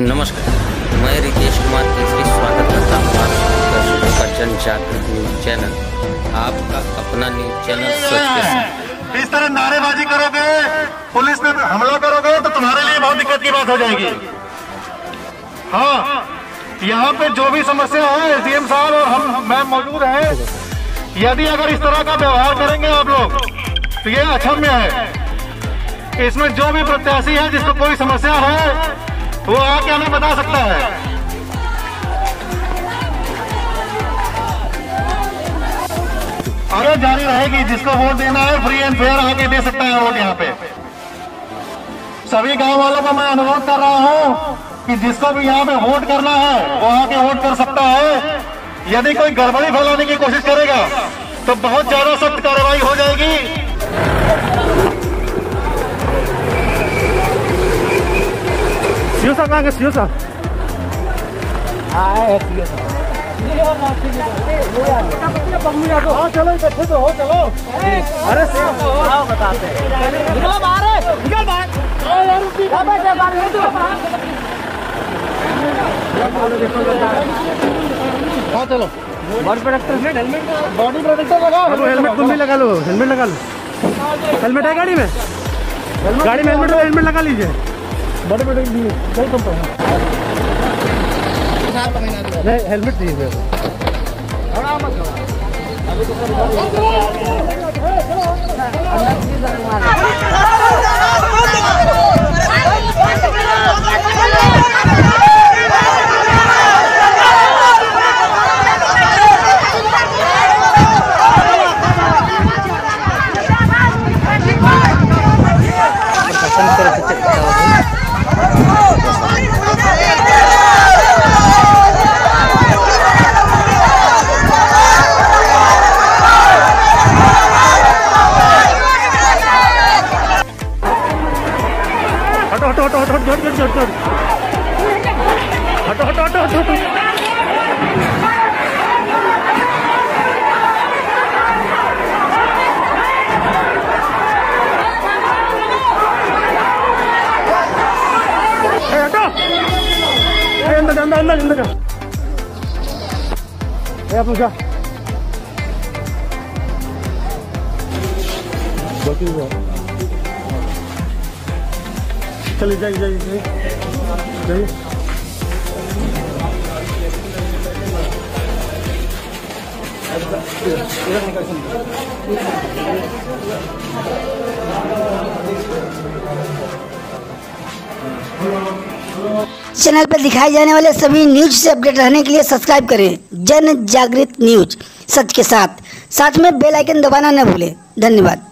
नमस्कार। मैं रितेश कुमार केसरी स्वागत करता हूँ आप दर्शकों का जन जागृत न्यूज़ चैनल। आपका अपना न्यूज़ चैनल इस तरह नारेबाजी करोगे, पुलिस पे हमला करोगे तो तुम्हारे लिए बहुत दिक्कत की बात हो जाएगी। हाँ यहाँ पे जो भी समस्या है, एसडीएम साहब और हम, मैं मौजूद हैं। यदि अगर इस तरह का व्यवहार करेंगे आप लोग तो ये अक्षम्य है। इसमें जो भी प्रत्याशी है, जिसको कोई समस्या है आके हमें बता सकता है? अरे जारी रहेगी, जिसको वोट देना है फ्री एंड फेयर आके दे सकता है वोट यहाँ पे। सभी गाँव वालों को मैं अनुरोध कर रहा हूँ कि जिसको भी यहाँ पे वोट करना है, वो आके वोट कर सकता है। यदि कोई गड़बड़ी फैलाने की कोशिश करेगा तो बहुत ज़्यादा सख्त कार्रवाई हो जाएगी। कहाँ हाँ चलो इकट्ठे तो हो चलो अरे निकलो बाहर निकल हाँ चलो body protector helmet body protector लगा हेलमेट तुम भी लगा लो हेलमेट लगा लो हेलमेट है गाड़ी में गाड़ी में हेलमेट हेलमेट लगा लीजिए बड़े बड़े भी कई कंपनी नहीं हेलमेट चाहिए aduh aduh aduh aduh ya. चलिए, जाइए जाइए जाइए। चैनल पर दिखाए जाने वाले सभी न्यूज़ से अपडेट रहने के लिए सब्सक्राइब करें, जन जागृत न्यूज़ सच के साथ। साथ में बेल आइकन दबाना न भूलें। धन्यवाद।